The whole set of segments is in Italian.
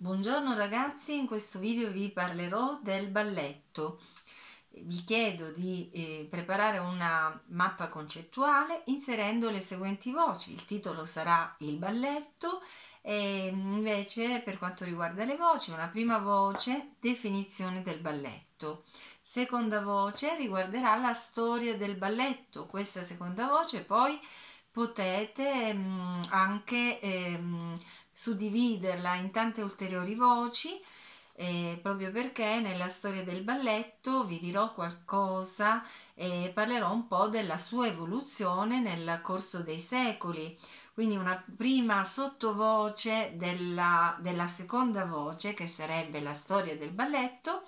Buongiorno ragazzi, in questo video vi parlerò del balletto. Vi chiedo di eh, preparare una mappa concettuale inserendo le seguenti voci. Il titolo sarà il balletto e invece per quanto riguarda le voci, una prima voce, definizione del balletto. Seconda voce riguarderà la storia del balletto. Questa seconda voce poi potete mh, mm, anche eh, suddividerla in tante ulteriori voci eh, proprio perché nella storia del balletto vi dirò qualcosa e parlerò un po' della sua evoluzione nel corso dei secoli. Quindi una prima sottovoce della, della seconda voce, che sarebbe la storia del balletto,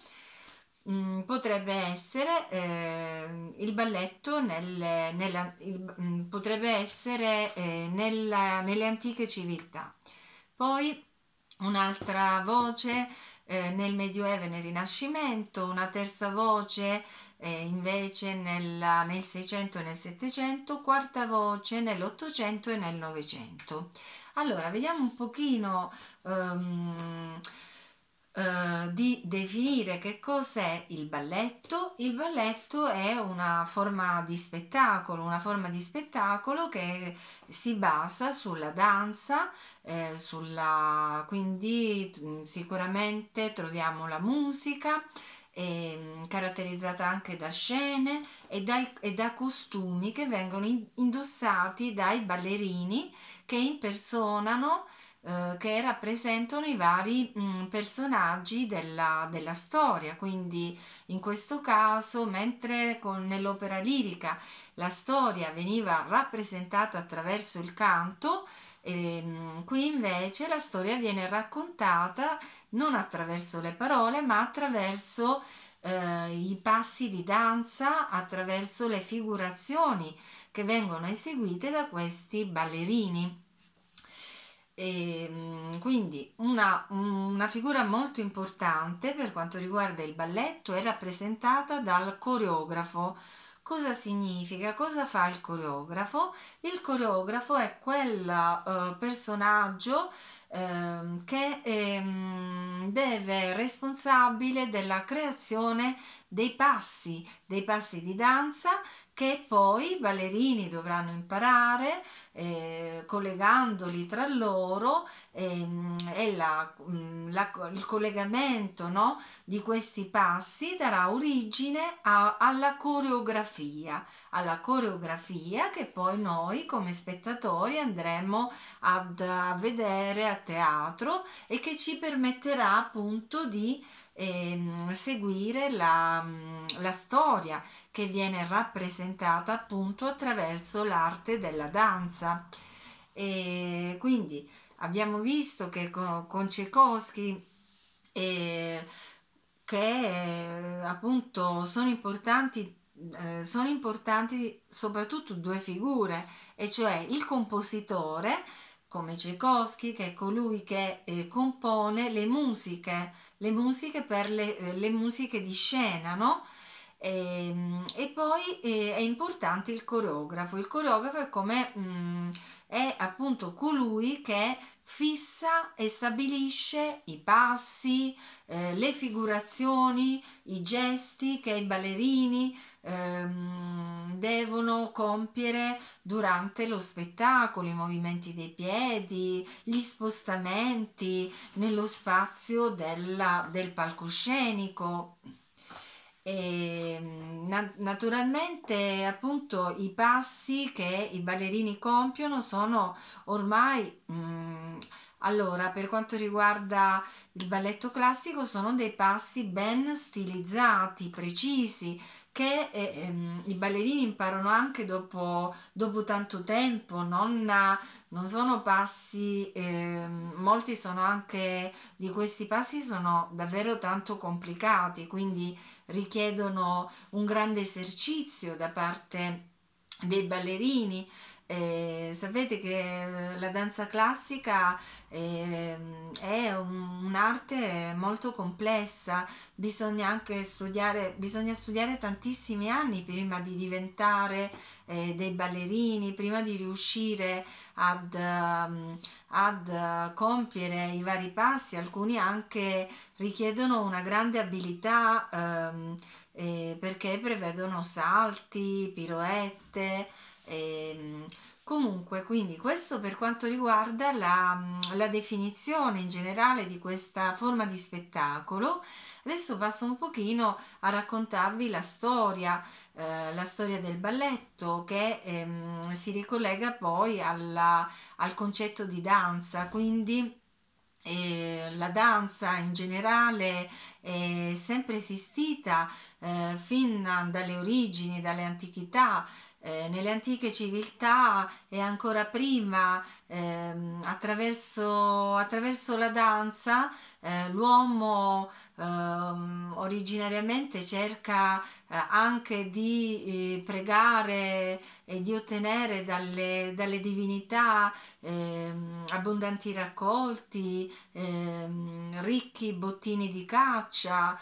mh, mm, potrebbe essere eh, il balletto nel, nella, il, mh, mm, potrebbe essere eh, nella, nelle antiche civiltà. Poi un'altra voce eh, nel Medioevo e nel Rinascimento, una terza voce eh, invece nella, nel 600 e nel 700, quarta voce nell'Ottocento e nel Novecento. Allora, vediamo un pochino um, uh, di definire che cos'è il balletto. Il balletto è una forma di spettacolo, una forma di spettacolo che si basa sulla danza, eh, sulla, quindi mm, sicuramente troviamo la musica, eh, caratterizzata anche da scene e, dai, e, da costumi che vengono indossati dai ballerini che impersonano eh, che rappresentano i vari mh, personaggi della, della, storia. Quindi in questo caso, mentre con, nell'opera lirica la storia veniva rappresentata attraverso il canto, ehm, qui invece la storia viene raccontata non attraverso le parole, ma attraverso eh, i passi di danza, attraverso le figurazioni che vengono eseguite da questi ballerini. E, ehm, quindi una, una, figura molto importante per quanto riguarda il balletto è rappresentata dal coreografo. Cosa significa? Cosa fa il coreografo? Il coreografo è quel uh, personaggio uh, che um, deve responsabile della creazione dei passi, dei passi di danza che poi i ballerini dovranno imparare eh, collegandoli tra loro eh, e la, mm, il collegamento no, di questi passi darà origine a, alla coreografia, alla coreografia che poi noi come spettatori andremo ad, a vedere a teatro e che ci permetterà appunto di ehm, seguire la, mm, la storia che viene rappresentata appunto attraverso l'arte della danza. E quindi abbiamo visto che con, Tchaikovsky eh, che appunto sono importanti eh, sono importanti soprattutto due figure, e cioè il compositore, come Tchaikovsky, che è colui che eh, compone le musiche, le musiche per le, eh, le musiche di scena, no? E, ehm, e poi eh, è importante il coreografo. Il coreografo è come mh, mm, è appunto colui che fissa e stabilisce i passi, eh, le figurazioni, i gesti che i ballerini ehm, devono compiere durante lo spettacolo, i movimenti dei piedi, gli spostamenti nello spazio della, del palcoscenico. E, na- naturalmente appunto i passi che i ballerini compiono sono ormai mh, mm, allora per quanto riguarda il balletto classico sono dei passi ben stilizzati precisi che eh, ehm, i ballerini imparano anche dopo, dopo tanto tempo, non, non sono passi, eh, molti sono anche di questi passi sono davvero tanto complicati, quindi richiedono un grande esercizio da parte dei ballerini. Eh, sapete che la danza classica eh, è un, un'arte molto complessa, bisogna anche studiare, bisogna studiare tantissimi anni prima di diventare eh, dei ballerini, prima di riuscire ad, um, ad uh, compiere i vari passi, alcuni anche richiedono una grande abilità um, eh, perché prevedono salti, piroette. Eh, Comunque, quindi questo per quanto riguarda la, la, definizione in generale di questa forma di spettacolo. Adesso passo un pochino a raccontarvi la storia, eh, la storia del balletto che ehm, si ricollega poi alla, al concetto di danza, quindi eh, la danza in generale è sempre esistita eh, fin dalle origini, dalle antichità, eh, nelle antiche civiltà e ancora prima ehm, attraverso, attraverso, la danza eh, l'uomo ehm, originariamente cerca eh, anche di eh, pregare e di ottenere dalle, dalle divinità ehm, abbondanti raccolti, ehm, ricchi bottini di caccia,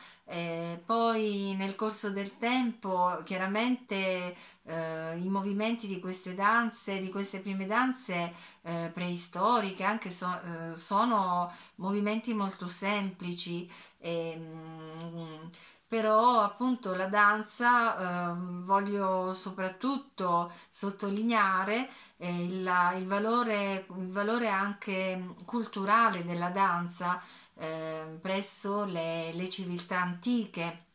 poi nel corso del tempo chiaramente eh, i movimenti di queste danze, di queste prime danze eh, preistoriche, anche so, eh, sono movimenti molto semplici. Ehm, però appunto la danza eh, voglio soprattutto sottolineare eh, il, il, valore, il valore anche culturale della danza eh, presso le, le, civiltà antiche.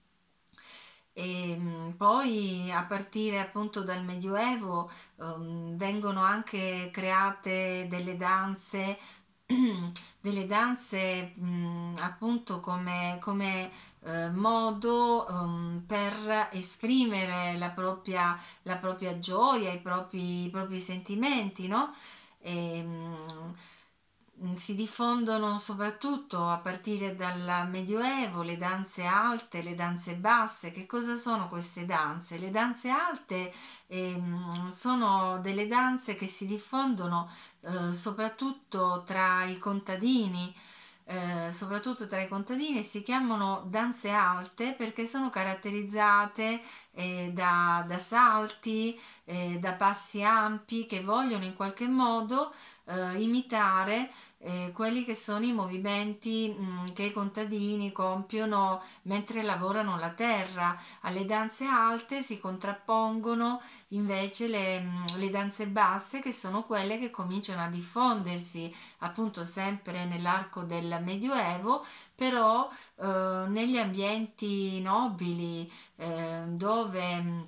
E ehm, poi a partire appunto dal Medioevo um, vengono anche create delle danze delle danze mh, appunto come, come eh, modo um, per esprimere la propria, la propria gioia, i propri, i propri sentimenti, no? E, si diffondono soprattutto a partire dal Medioevo le danze alte, le danze basse. Che cosa sono queste danze? Le danze alte eh, sono delle danze che si diffondono eh, soprattutto tra i contadini. Eh, soprattutto tra i contadini si chiamano danze alte perché sono caratterizzate eh, da, da, salti, eh, da passi ampi che vogliono in qualche modo eh, imitare eh, quelli che sono i movimenti mh, mm, che i contadini compiono mentre lavorano la terra. Alle danze alte si contrappongono invece le, mh, mm, le danze basse che sono quelle che cominciano a diffondersi appunto sempre nell'arco del Medioevo, però eh, negli ambienti nobili eh, dove mm,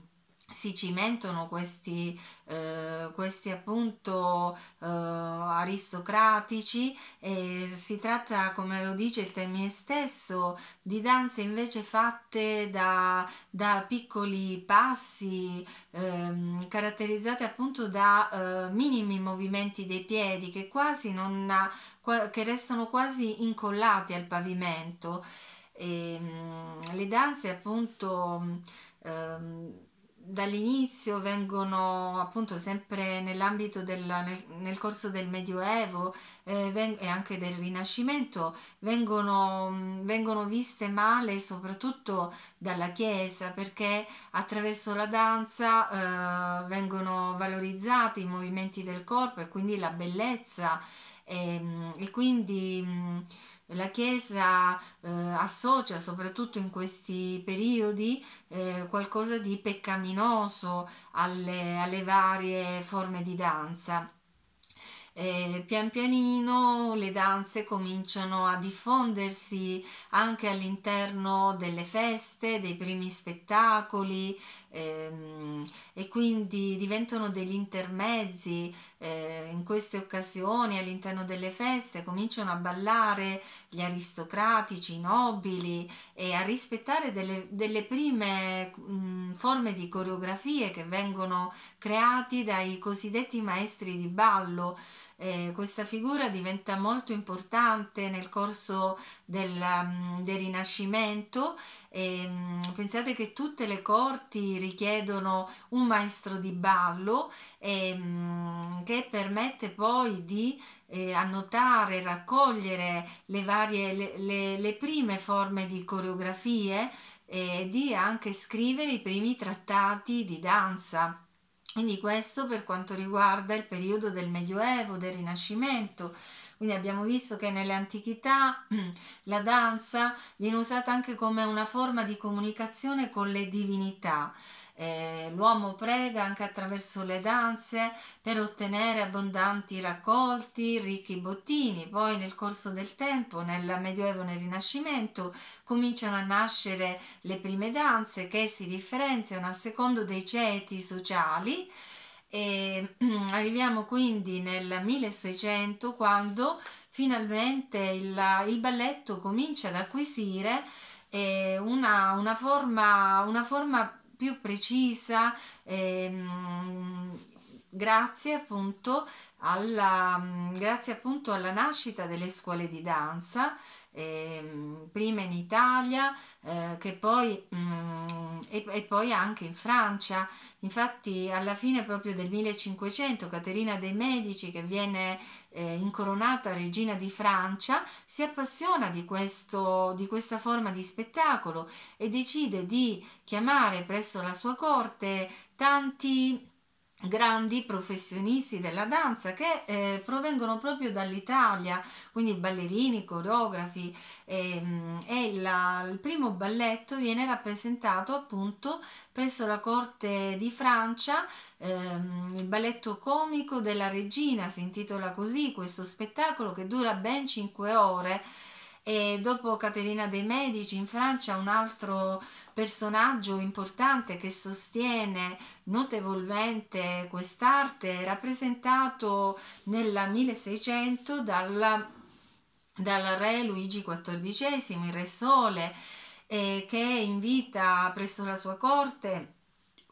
si cimentano questi, eh, questi appunto eh, aristocratici e si tratta come lo dice il termine stesso di danze invece fatte da, da piccoli passi ehm, caratterizzate appunto da eh, minimi movimenti dei piedi che quasi non che restano quasi incollati al pavimento. E, ehm, le danze appunto ehm, dall'inizio vengono appunto sempre nell'ambito del nel, nel corso del Medioevo eh, ven, e anche del Rinascimento vengono, vengono viste male soprattutto dalla Chiesa perché attraverso la danza eh, vengono valorizzati i movimenti del corpo e quindi la bellezza e, ehm, e quindi la Chiesa eh, associa soprattutto in questi periodi eh, qualcosa di peccaminoso alle, alle varie forme di danza. Eh, pian pianino le danze cominciano a diffondersi anche all'interno delle feste, dei primi spettacoli ehm, e quindi diventano degli intermezzi eh, in queste occasioni all'interno delle feste cominciano a ballare gli aristocratici, i nobili e a rispettare delle, delle prime mh, forme di coreografie che vengono creati dai cosiddetti maestri di ballo eh, questa figura diventa molto importante nel corso del, um, del Rinascimento. E, um, pensate che tutte le corti richiedono un maestro di ballo e, um, che permette poi di eh, annotare, raccogliere le varie, le, le, le prime forme di coreografie e di anche scrivere i primi trattati di danza. Quindi questo per quanto riguarda il periodo del Medioevo, del Rinascimento. Quindi abbiamo visto che nelle antichità la danza viene usata anche come una forma di comunicazione con le divinità. Eh, l'uomo prega anche attraverso le danze per ottenere abbondanti raccolti, ricchi bottini. Poi nel corso del tempo, nel Medioevo e nel Rinascimento, cominciano a nascere le prime danze che si differenziano a secondo dei ceti sociali. E arriviamo quindi nel 1600 quando finalmente il, il balletto comincia ad acquisire eh, una, una, forma, una forma più precisa ehm, grazie appunto alla, grazie appunto alla nascita delle scuole di danza eh, prima in Italia eh, che poi, mh, mm, e, e, poi anche in Francia. Infatti alla fine proprio del 1500 Caterina dei Medici che viene eh, incoronata regina di Francia si appassiona di, questo, di questa forma di spettacolo e decide di chiamare presso la sua corte tanti grandi professionisti della danza che eh, provengono proprio dall'Italia, quindi ballerini, coreografi e, ehm, e la, il primo balletto viene rappresentato appunto presso la corte di Francia, ehm, il balletto comico della regina si intitola così questo spettacolo che dura ben 5 ore. E dopo Caterina dei Medici in Francia un altro personaggio importante che sostiene notevolmente quest'arte è rappresentato nel 1600 dal, dal re Luigi XIV, il re Sole, eh, che invita presso la sua corte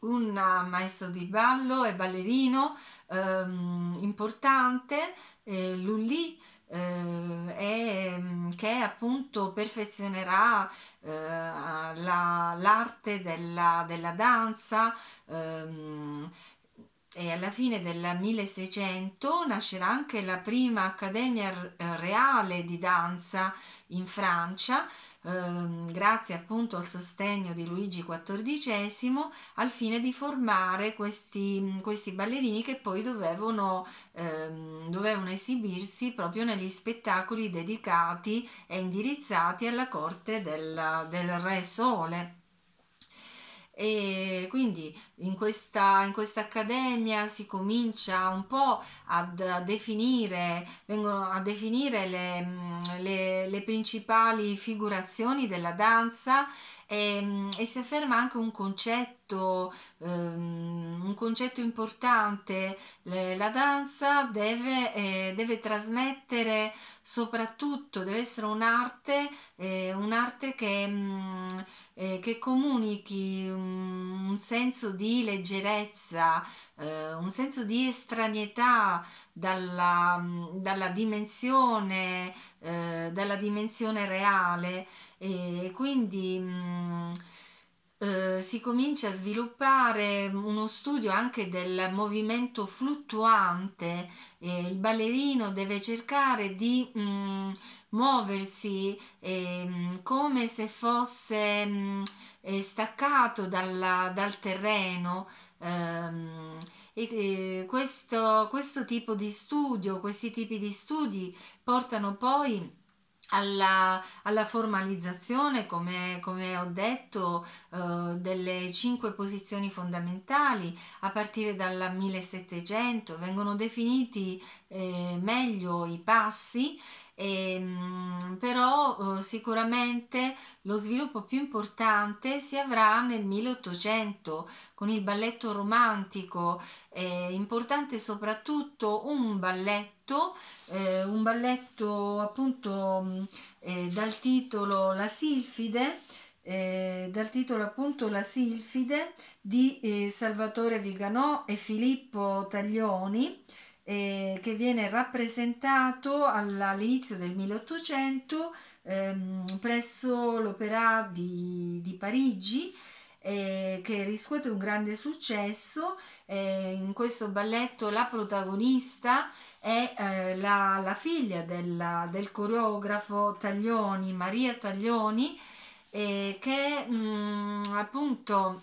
un maestro di ballo e ballerino ehm, importante, eh, Lully, e mm, che appunto perfezionerà eh, la, l'arte della, della danza ehm, e alla fine del 1600 nascerà anche la prima accademia reale di danza in Francia ehm, grazie appunto al sostegno di Luigi XIV, al fine di formare questi, questi ballerini che poi dovevano, ehm, dovevano esibirsi proprio negli spettacoli dedicati e indirizzati alla corte del, del Re Sole e quindi in questa, in questa accademia si comincia un po' a definire, vengono a definire le, le, le principali figurazioni della danza e, e, si afferma anche un concetto, um, un concetto importante, la danza deve, eh, deve trasmettere soprattutto deve essere un'arte, eh, un'arte che, mh, mm, eh, che comunichi un, un, senso di leggerezza, eh, un senso di estranietà dalla, mm, dalla dimensione, eh, dalla dimensione reale e quindi mh, mm, eh, si comincia a sviluppare uno studio anche del movimento fluttuante, eh, il ballerino deve cercare di mh, mm, muoversi eh, come se fosse mh, mm, staccato dalla, dal terreno. Ehm, e questo, questo tipo di studio, questi tipi di studi portano poi alla, alla formalizzazione, come, come ho detto, eh, delle cinque posizioni fondamentali a partire dal 1700, vengono definiti eh, meglio i passi e, ehm, però eh, sicuramente lo sviluppo più importante si avrà nel 1800 con il balletto romantico, eh, importante soprattutto un balletto, eh, un balletto appunto mm, eh, dal titolo La Silfide, eh, dal titolo appunto La Silfide di eh, Salvatore Viganò e Filippo Taglioni eh, che viene rappresentato all'inizio del 1800 ehm, presso l'Opera di, di Parigi eh, che riscuote un grande successo. Eh, in questo balletto la protagonista è eh, la, la, figlia della, del coreografo Taglioni, Maria Taglioni, eh, che mh, mm, appunto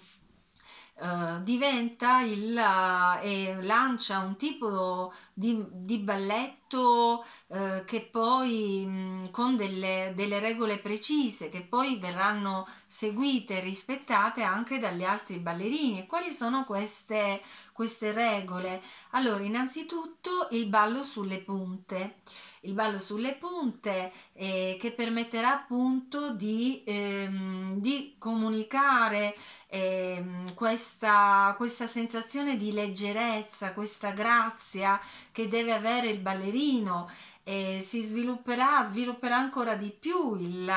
Uh, diventa il, uh, e lancia un tipo di, di balletto uh, che poi mh, con delle, delle, regole precise che poi verranno seguite e rispettate anche dagli altri ballerini. E quali sono queste, queste regole? Allora, innanzitutto il ballo sulle punte il ballo sulle punte eh, che permetterà appunto di, ehm, di comunicare ehm, questa, questa sensazione di leggerezza, questa grazia che deve avere il ballerino eh, si svilupperà, svilupperà ancora di più il,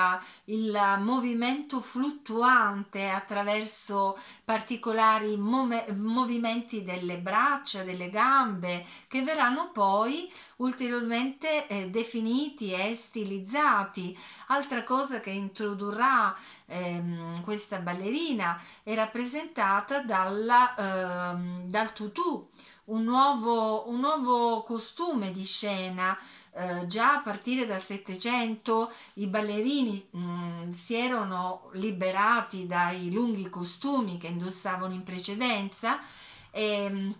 il movimento fluttuante attraverso particolari mom- movimenti delle braccia, delle gambe, che verranno poi ulteriormente eh, definiti e stilizzati. Altra cosa che introdurrà ehm, questa ballerina è rappresentata dalla, ehm, dal tutù, un nuovo, un nuovo costume di scena eh, già a partire dal Settecento i ballerini mh, mm, si erano liberati dai lunghi costumi che indossavano in precedenza e mm,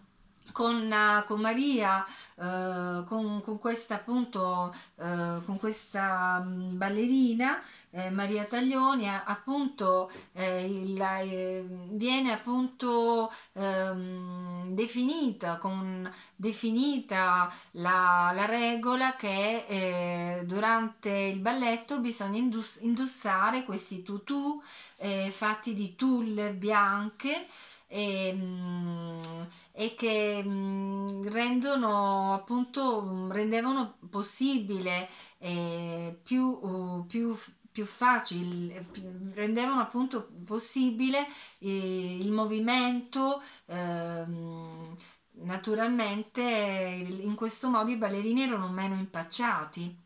con, uh, con Maria, uh, con, con, questa appunto, uh, con questa ballerina, eh, Maria Taglioni, appunto eh, il, eh, viene appunto ehm, definita, con, definita la, la regola che eh, durante il balletto bisogna indossare questi tutù eh, fatti di tulle bianche e, ehm, e che rendono appunto rendevano possibile eh, più, più, più facile, rendevano appunto possibile eh, il movimento eh, naturalmente in questo modo i ballerini erano meno impacciati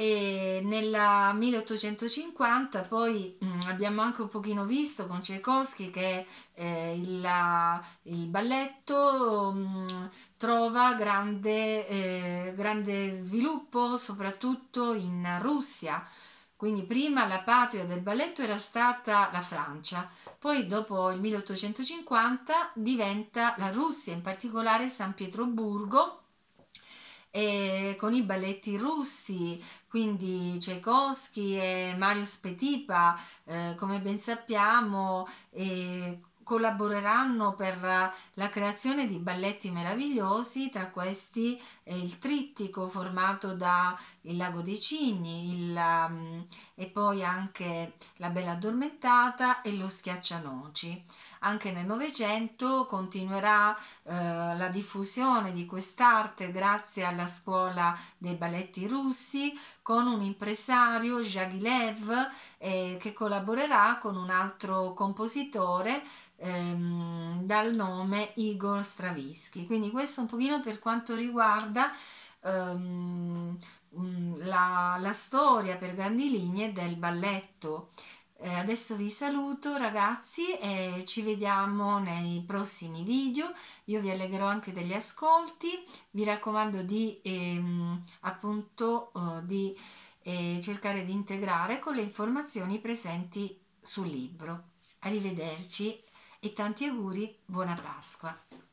e nel 1850 poi mm, abbiamo anche un pochino visto con Tchaikovsky che eh, il, il, balletto mh, mm, trova grande, eh, grande sviluppo soprattutto in Russia. Quindi prima la patria del balletto era stata la Francia, poi dopo il 1850 diventa la Russia, in particolare San Pietroburgo e con i balletti russi, quindi Tchaikovsky e Mario Spetipa, eh, come ben sappiamo, eh, collaboreranno per la creazione di balletti meravigliosi, tra questi eh, il trittico formato da Il lago dei cigni il, um, e poi anche La bella addormentata e Lo schiaccianoci. Anche nel Novecento continuerà eh, la diffusione di quest'arte grazie alla scuola dei balletti russi con un impresario Jagilev eh, che collaborerà con un altro compositore ehm, dal nome Igor Stravinsky. Quindi questo un pochino per quanto riguarda ehm, la, la storia per grandi linee del balletto. Eh, adesso vi saluto ragazzi e ci vediamo nei prossimi video. Io vi allegherò anche degli ascolti. Vi raccomando di ehm, appunto oh, di eh, cercare di integrare con le informazioni presenti sul libro. Arrivederci e tanti auguri, buona Pasqua!